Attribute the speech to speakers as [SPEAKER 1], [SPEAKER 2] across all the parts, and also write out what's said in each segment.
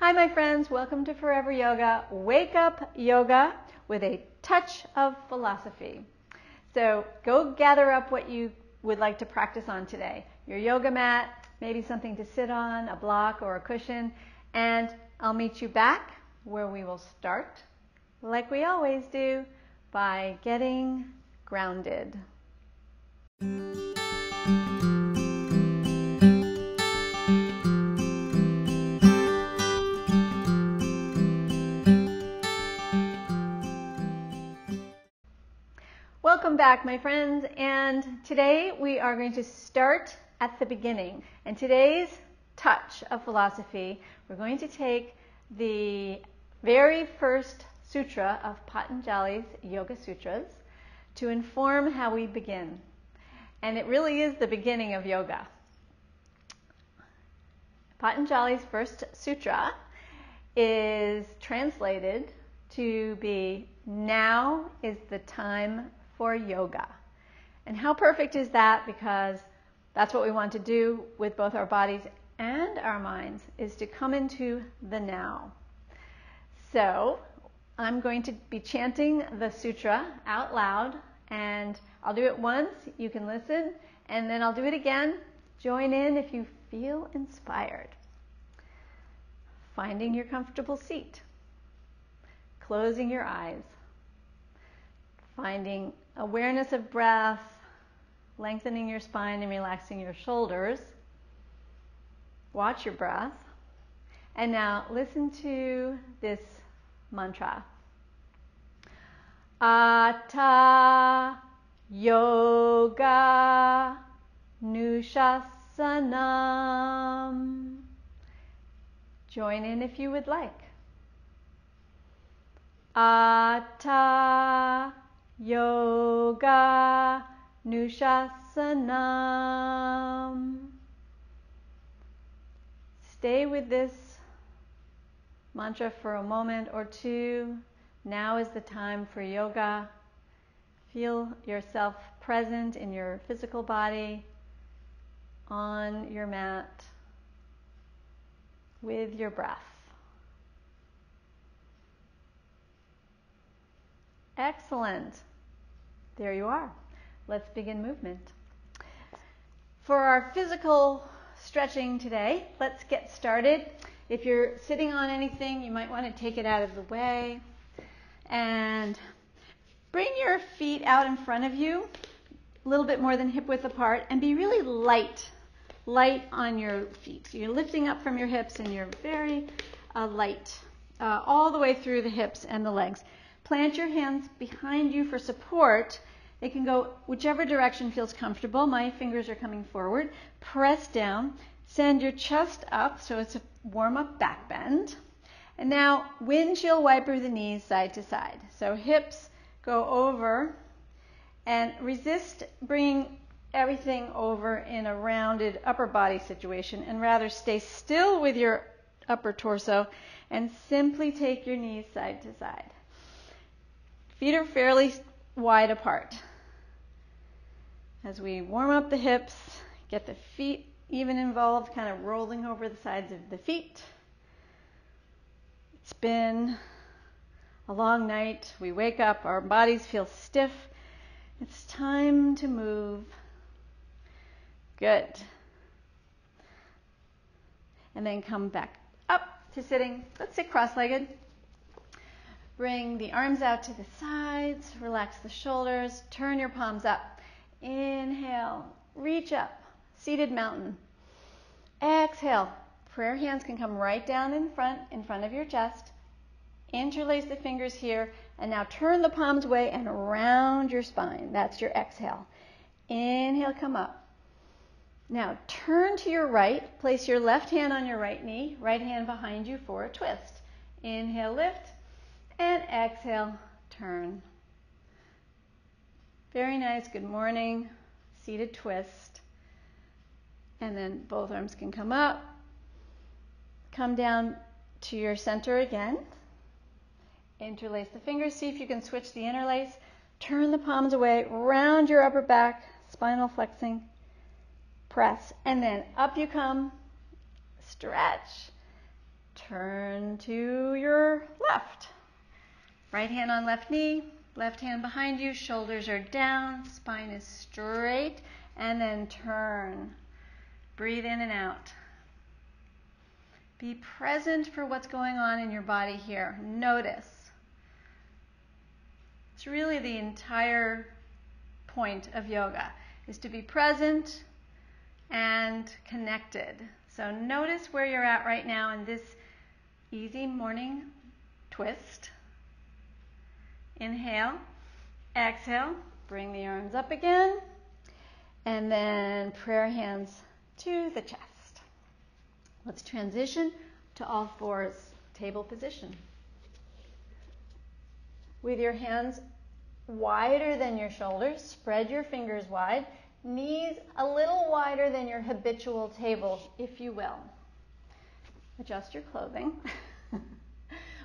[SPEAKER 1] Hi, my friends. Welcome to Forever Yoga. Wake up yoga with a touch of philosophy. So go gather up what you would like to practice on today your yoga mat, maybe something to sit on, a block or a cushion, and I'll meet you back where we will start, like we always do, by getting grounded. Welcome back, my friends. And today we are going to start at the beginning. And today's touch of philosophy, we're going to take the very first sutra of Patanjali's Yoga Sutras to inform how we begin. And it really is the beginning of yoga. Patanjali's first sutra is translated to be now is the time for yoga. And how perfect is that? Because that's what we want to do with both our bodies and our minds is to come into the now. So, I'm going to be chanting the sutra out loud and I'll do it once, you can listen, and then I'll do it again. Join in if you feel inspired. Finding your comfortable seat. Closing your eyes. Finding awareness of breath, lengthening your spine and relaxing your shoulders. Watch your breath. And now listen to this mantra. Atha Yoga Nushasanam. Join in if you would like. Atha Yoga Nushasanam. Stay with this mantra for a moment or two. Now is the time for yoga. Feel yourself present in your physical body, on your mat, with your breath. Excellent. There you are. Let's begin movement. For our physical stretching today, let's get started. If you're sitting on anything, you might want to take it out of the way. And bring your feet out in front of you, a little bit more than hip width apart, and be really light, light on your feet. So you're lifting up from your hips and you're very uh, light uh, all the way through the hips and the legs. Plant your hands behind you for support. It can go whichever direction feels comfortable. My fingers are coming forward. Press down. Send your chest up so it's a warm up back bend. And now windshield wiper the knees side to side. So hips go over and resist bringing everything over in a rounded upper body situation and rather stay still with your upper torso and simply take your knees side to side. Feet are fairly wide apart. As we warm up the hips, get the feet even involved, kind of rolling over the sides of the feet. It's been a long night. We wake up, our bodies feel stiff. It's time to move. Good. And then come back up to sitting. Let's sit cross legged. Bring the arms out to the sides, relax the shoulders, turn your palms up. Inhale, reach up, seated mountain. Exhale, prayer hands can come right down in front, in front of your chest. Interlace the fingers here, and now turn the palms away and around your spine. That's your exhale. Inhale, come up. Now turn to your right, place your left hand on your right knee, right hand behind you for a twist. Inhale, lift. And exhale, turn. Very nice. Good morning. Seated twist. And then both arms can come up. Come down to your center again. Interlace the fingers. See if you can switch the interlace. Turn the palms away. Round your upper back. Spinal flexing. Press. And then up you come. Stretch. turn to your left. Right hand on left knee, left hand behind you, shoulders are down, spine is straight, and then turn. Breathe in and out. Be present for what's going on in your body here. Notice. It's really the entire point of yoga is to be present and connected. So notice where you're at right now in this easy morning twist. Inhale, exhale, bring the arms up again, and then prayer hands to the chest. Let's transition to all fours, table position. With your hands wider than your shoulders, spread your fingers wide, knees a little wider than your habitual table, if you will. Adjust your clothing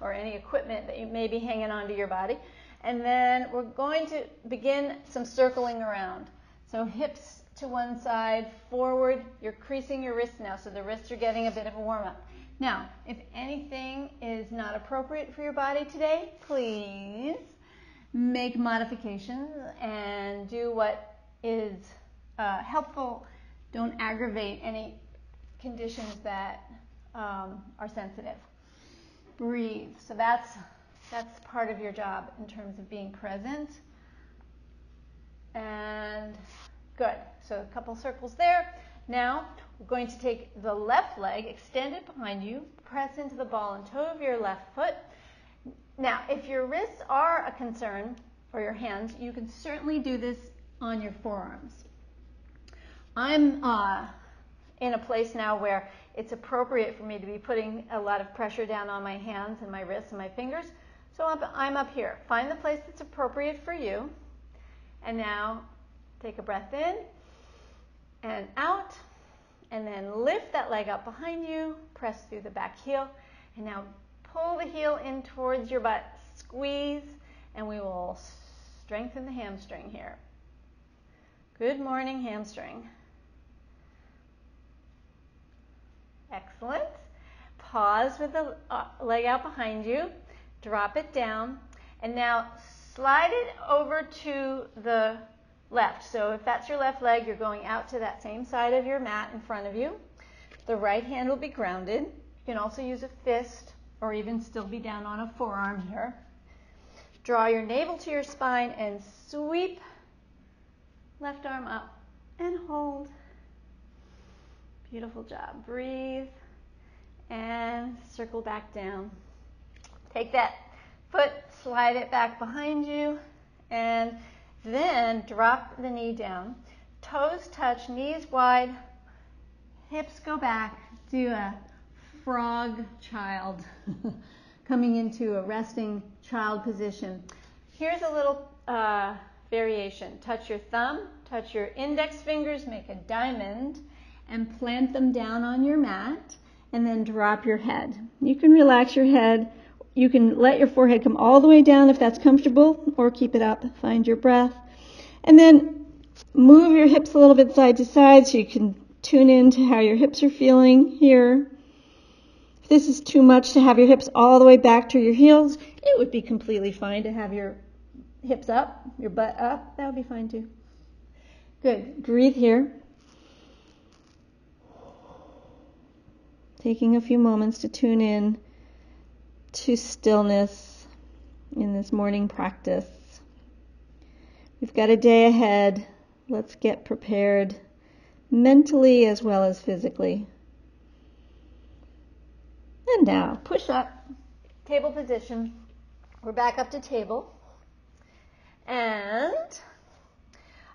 [SPEAKER 1] or any equipment that you may be hanging onto your body. And then we're going to begin some circling around. So hips to one side, forward. You're creasing your wrists now, so the wrists are getting a bit of a warm up. Now, if anything is not appropriate for your body today, please make modifications and do what is uh, helpful. Don't aggravate any conditions that um, are sensitive. Breathe. So that's that's part of your job in terms of being present. And good. So a couple circles there. Now we're going to take the left leg, extend it behind you, press into the ball and toe of your left foot. Now, if your wrists are a concern, for your hands, you can certainly do this on your forearms. I'm uh, in a place now where it's appropriate for me to be putting a lot of pressure down on my hands and my wrists and my fingers. So I'm up here. Find the place that's appropriate for you. And now take a breath in and out. And then lift that leg up behind you, press through the back heel, and now pull the heel in towards your butt, squeeze, and we will strengthen the hamstring here. Good morning, hamstring. Excellent. Pause with the uh, leg out behind you, drop it down, and now slide it over to the left. So if that's your left leg, you're going out to that same side of your mat in front of you. The right hand will be grounded. You can also use a fist or even still be down on a forearm here. Draw your navel to your spine and sweep left arm up and hold. Beautiful job. Breathe and circle back down. Take that foot, slide it back behind you, and then drop the knee down. Toes touch, knees wide, hips go back. Do a frog child, coming into a resting child position. Here's a little uh, variation. Touch your thumb, touch your index fingers, make a diamond, and plant them down on your mat, and then drop your head. You can relax your head you can let your forehead come all the way down if that's comfortable, or keep it up. Find your breath. And then move your hips a little bit side to side so you can tune in to how your hips are feeling here. If this is too much to have your hips all the way back to your heels, it would be completely fine to have your hips up, your butt up. That would be fine too. Good. Breathe here. Taking a few moments to tune in to stillness in this morning practice. We've got a day ahead. Let's get prepared mentally as well as physically. And now, push up, table position. We're back up to table. And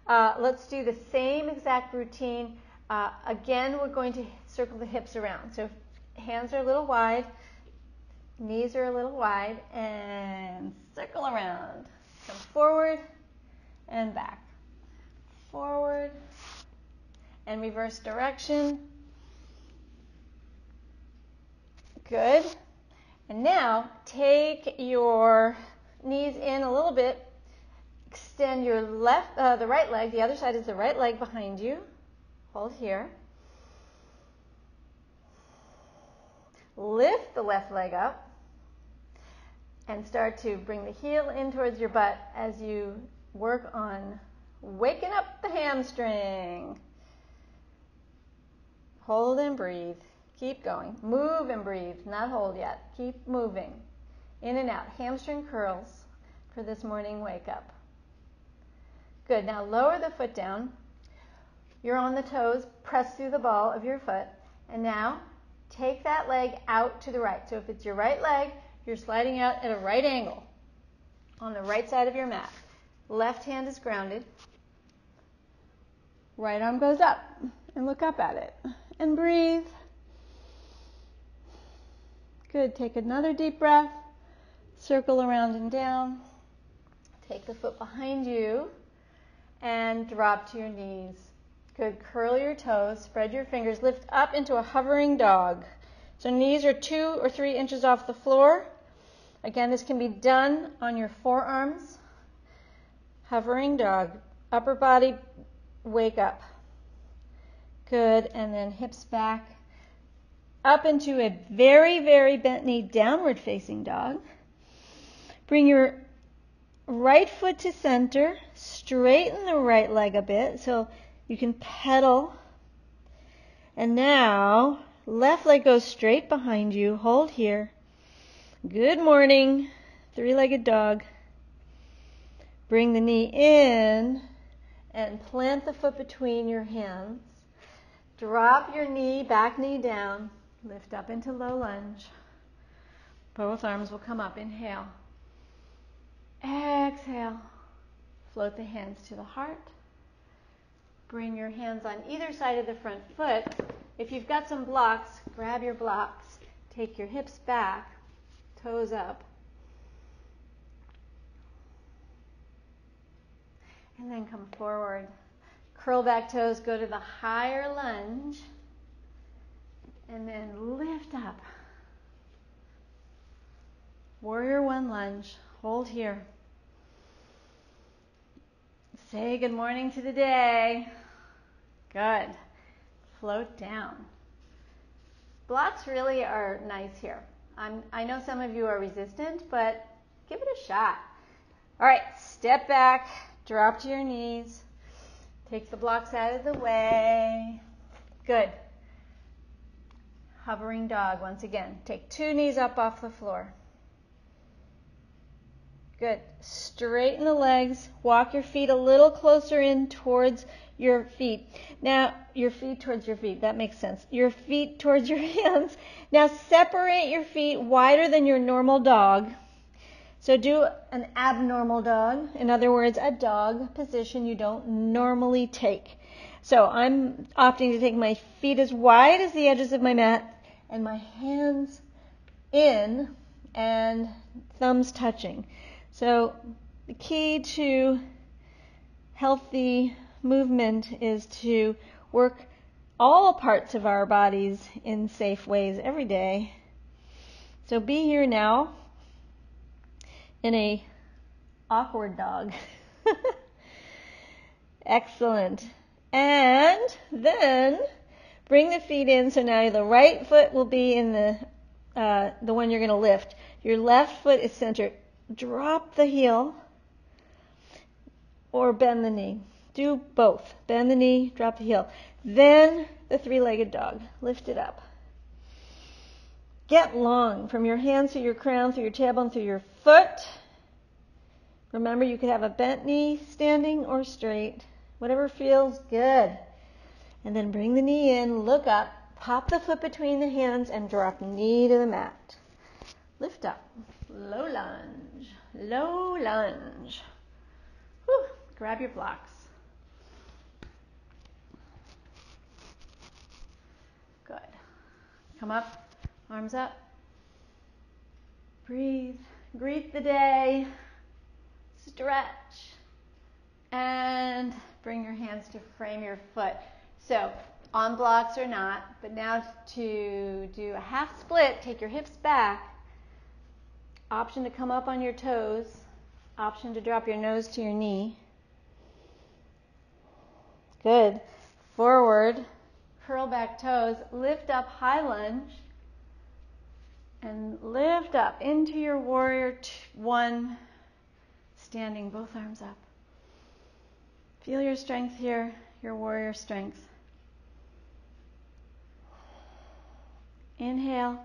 [SPEAKER 1] uh, let's do the same exact routine. Uh, again, we're going to circle the hips around. So hands are a little wide. Knees are a little wide and circle around. Come forward and back. Forward and reverse direction. Good. And now take your knees in a little bit. Extend your left, uh, the right leg. The other side is the right leg behind you. Hold here. lift the left leg up and start to bring the heel in towards your butt as you work on waking up the hamstring. Hold and breathe. Keep going. Move and breathe. Not hold yet. Keep moving. In and out. Hamstring curls for this morning wake up. Good. Now lower the foot down. You're on the toes. Press through the ball of your foot. And now take that leg out to the right. So if it's your right leg, you're sliding out at a right angle on the right side of your mat. Left hand is grounded. Right arm goes up and look up at it. And breathe. Good. Take another deep breath. Circle around and down. Take the foot behind you and drop to your knees. Good. Curl your toes, spread your fingers, lift up into a hovering dog. So knees are two or three inches off the floor. Again, this can be done on your forearms. Hovering dog. Upper body, wake up. Good. And then hips back. Up into a very, very bent knee, downward facing dog. Bring your right foot to center. Straighten the right leg a bit. So you can pedal. And now, left leg goes straight behind you. Hold here. Good morning, three legged dog. Bring the knee in and plant the foot between your hands. Drop your knee, back knee down. Lift up into low lunge. Both arms will come up. Inhale. Exhale. Float the hands to the heart. Bring your hands on either side of the front foot. If you've got some blocks, grab your blocks. Take your hips back, toes up. And then come forward. Curl back toes, go to the higher lunge. And then lift up. Warrior one lunge. Hold here. Say good morning to the day. Good. Float down. Blocks really are nice here. I'm, I know some of you are resistant, but give it a shot. All right, step back, drop to your knees. Take the blocks out of the way. Good. Hovering dog once again. Take two knees up off the floor. Good. Straighten the legs. Walk your feet a little closer in towards your feet. Now, your feet towards your feet. That makes sense. Your feet towards your hands. Now, separate your feet wider than your normal dog. So, do an abnormal dog. In other words, a dog position you don't normally take. So, I'm opting to take my feet as wide as the edges of my mat and my hands in and thumbs touching. So, the key to healthy movement is to work all parts of our bodies in safe ways every day. So, be here now in a awkward dog. Excellent. And then bring the feet in. So now the right foot will be in the uh, the one you're going to lift. Your left foot is centered drop the heel or bend the knee. Do both. Bend the knee, drop the heel. Then the three legged dog. Lift it up. Get long from your hands to your crown, through your tailbone, through your foot. Remember, you could have a bent knee standing or straight, whatever feels good. And then bring the knee in, look up, pop the foot between the hands, and drop knee to the mat. Lift up. Low lunge. Low lunge. Whew. Grab your blocks. Good. Come up, arms up. Breathe. Greet the day. Stretch. And bring your hands to frame your foot. So, on blocks or not, but now to do a half split, take your hips back Option to come up on your toes. Option to drop your nose to your knee. Good. Forward. Curl back toes. Lift up high lunge. And lift up into your warrior one, standing both arms up. Feel your strength here, your warrior strength. Inhale.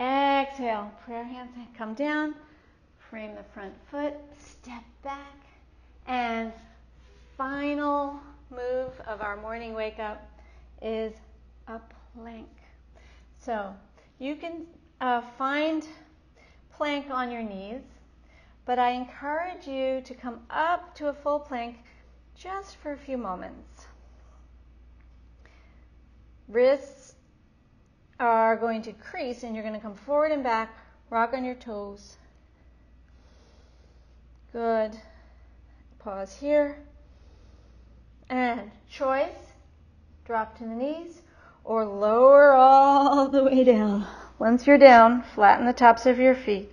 [SPEAKER 1] Exhale. Prayer hands come down. Frame the front foot. Step back. And final move of our morning wake up is a plank. So you can uh, find plank on your knees, but I encourage you to come up to a full plank just for a few moments. Wrists are going to crease and you're going to come forward and back, rock on your toes. Good. Pause here. And choice, drop to the knees or lower all the way down. Once you're down, flatten the tops of your feet.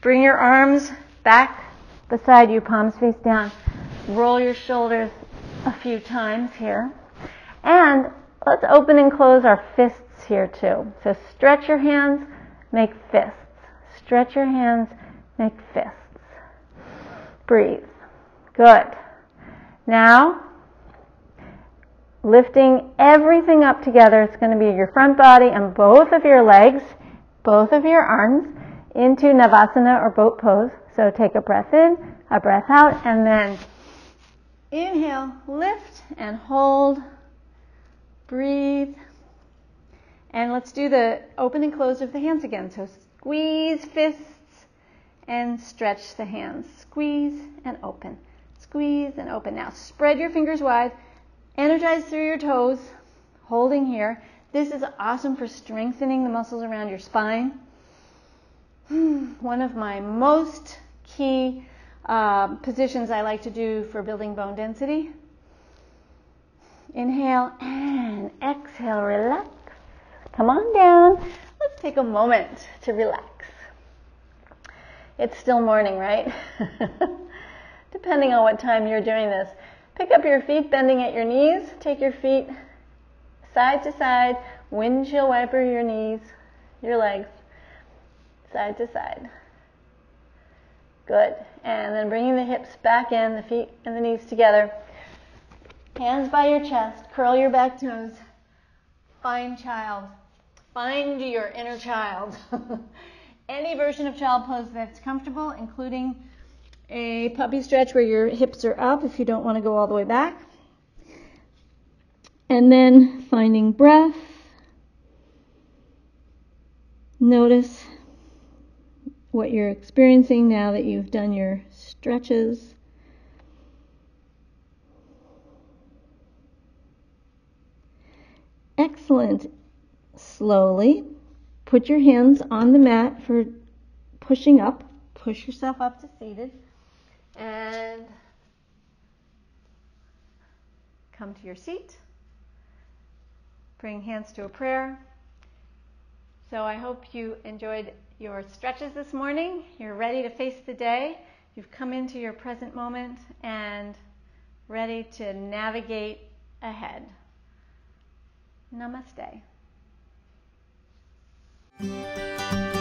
[SPEAKER 1] Bring your arms back beside you, palms face down. Roll your shoulders a few times here. And let's open and close our fists here too. So stretch your hands, make fists. Stretch your hands, make fists. Breathe. Good. Now, lifting everything up together. It's going to be your front body and both of your legs, both of your arms into Navasana or boat pose. So take a breath in, a breath out, and then inhale, lift and hold. Breathe. And let's do the open and close of the hands again. So squeeze fists and stretch the hands. Squeeze and open. Squeeze and open. Now spread your fingers wide Energize through your toes, holding here. This is awesome for strengthening the muscles around your spine. One of my most key uh, positions I like to do for building bone density. Inhale and exhale, relax. Come on down. Let's take a moment to relax. It's still morning, right? Depending on what time you're doing this. Pick up your feet, bending at your knees. Take your feet side to side. Windshield wiper your knees, your legs, side to side. Good. And then bringing the hips back in, the feet and the knees together. Hands by your chest. Curl your back toes. Fine child. Find your inner child. Any version of child pose that's comfortable, including a puppy stretch where your hips are up if you don't want to go all the way back. And then finding breath. Notice what you're experiencing now that you've done your stretches. Excellent. Slowly put your hands on the mat for pushing up. Push yourself up to seated and come to your seat. Bring hands to a prayer. So I hope you enjoyed your stretches this morning. You're ready to face the day. You've come into your present moment and ready to navigate ahead. Namaste. Música